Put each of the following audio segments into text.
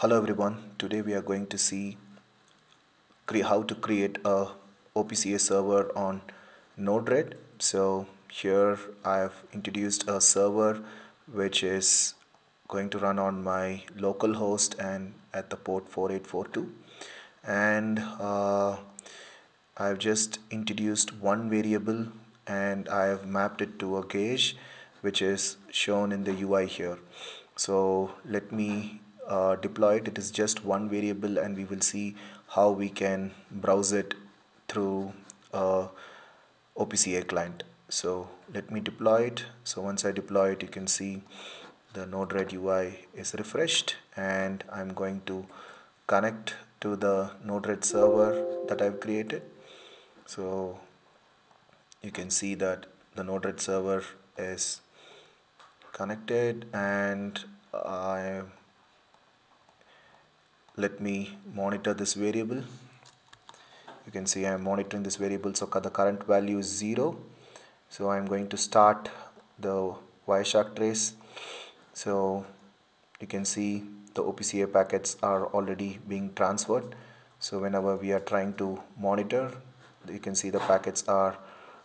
Hello everyone, today we are going to see how to create a OPC UA server on Node-RED. So here I have introduced a server which is going to run on my local host and at the port 4842 and uh, I've just introduced one variable and I have mapped it to a gauge which is shown in the UI here. So let me uh, deploy it. Is just one variable and we will see how we can browse it through uh, OPC UA client. So let me deploy it. So once I deploy it you can see the Node-RED UI is refreshed and I'm going to connect to the Node-RED server that I've created. So you can see that the Node-RED server is connected and I let me monitor this variable. You can see I'm monitoring this variable. So the current value is 0 so I'm going to start the Wireshark trace. So you can see the OPC UA packets are already being transferred. So whenever we are trying to monitor you can see the packets are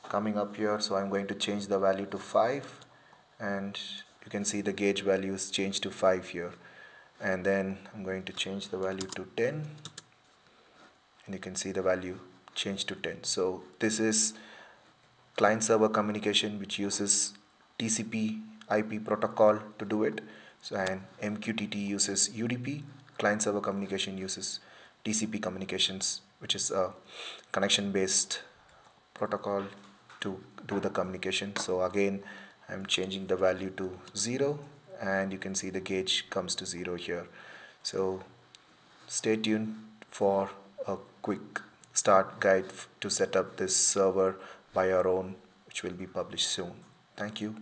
coming up here. So I'm going to change the value to 5 and you can see the gauge values change to 5 here and then I'm going to change the value to 10 and you can see the value change to 10 so this is client server communication which uses TCP IP protocol to do it. So and MQTT uses UDP client server communication uses TCP communications which is a connection based protocol to do the communication. So again I'm changing the value to 0 and you can see the gauge comes to 0 here. So stay tuned for a quick start guide to set up this server by our own which will be published soon. Thank you